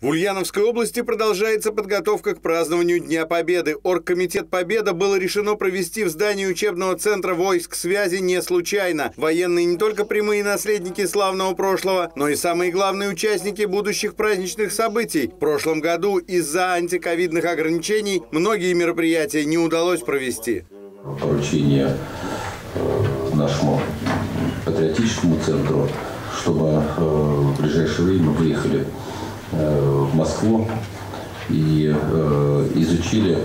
В Ульяновской области продолжается подготовка к празднованию Дня Победы. Оргкомитет Победа было решено провести в здании учебного центра войск связи не случайно. Военные не только прямые наследники славного прошлого, но и самые главные участники будущих праздничных событий. В прошлом году из-за антиковидных ограничений многие мероприятия не удалось провести. Поручение э, нашему патриотическому центру, чтобы э, в ближайшее время выехали в Москву и э, изучили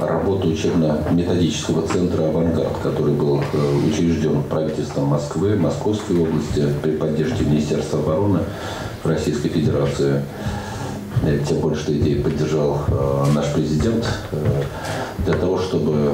работу учебно-методического центра «Авангард», который был э, учрежден правительством Москвы, Московской области при поддержке Министерства обороны Российской Федерации. Тем более, что идею поддержал наш президент для того, чтобы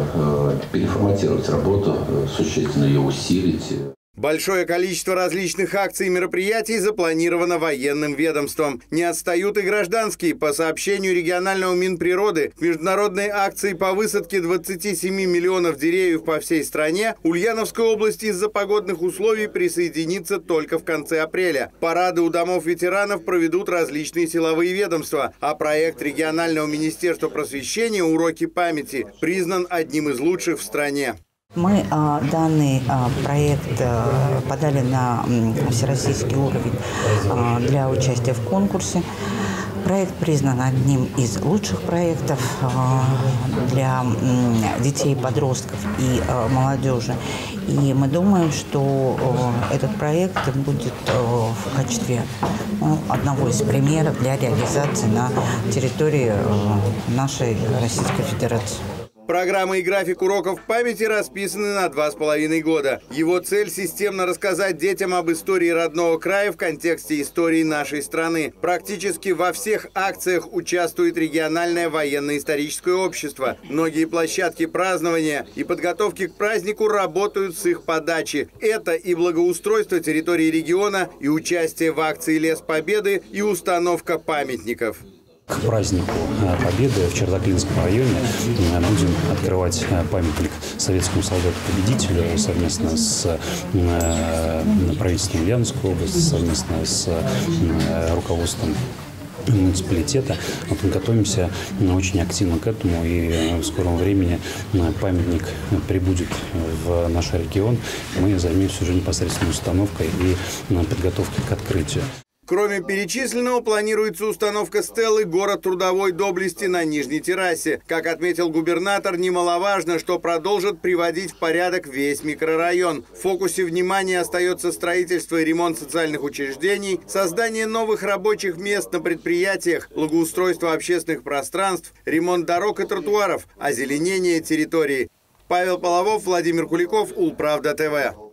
переформатировать работу, существенно ее усилить. Большое количество различных акций и мероприятий запланировано военным ведомством. Не отстают и гражданские. По сообщению регионального Минприроды, к международной акции по высадке 27 миллионов деревьев по всей стране Ульяновская область из-за погодных условий присоединится только в конце апреля. Парады у домов ветеранов проведут различные силовые ведомства, а проект регионального министерства просвещения «Уроки памяти» признан одним из лучших в стране. Мы а, данный а, проект а, подали на всероссийский уровень для участия в конкурсе. Проект признан одним из лучших проектов для детей, подростков и молодежи. И мы думаем, что этот проект будет в качестве ну, одного из примеров для реализации на территории нашей Российской Федерации. Программа и график уроков памяти расписаны на два с половиной года. Его цель – системно рассказать детям об истории родного края в контексте истории нашей страны. Практически во всех акциях участвует региональное военно-историческое общество. Многие площадки празднования и подготовки к празднику работают с их подачи. Это и благоустройство территории региона, и участие в акции «Лес Победы», и установка памятников. К празднику э, Победы в Чердаклинском районе э, будем открывать э, памятник советскому солдату-победителю совместно с правительством Ульяновской области, совместно с руководством муниципалитета. Вот мы готовимся очень активно к этому, и в скором времени памятник прибудет в наш регион. Мы займемся уже непосредственно установкой и подготовкой к открытию. Кроме перечисленного, планируется установка стелы «Город трудовой доблести» на Нижней террасе. Как отметил губернатор, немаловажно, что продолжат приводить в порядок весь микрорайон. В фокусе внимания остается строительство и ремонт социальных учреждений, создание новых рабочих мест на предприятиях, благоустройство общественных пространств, ремонт дорог и тротуаров, озеленение территории. Павел Половов, Владимир Куликов, Улправда ТВ.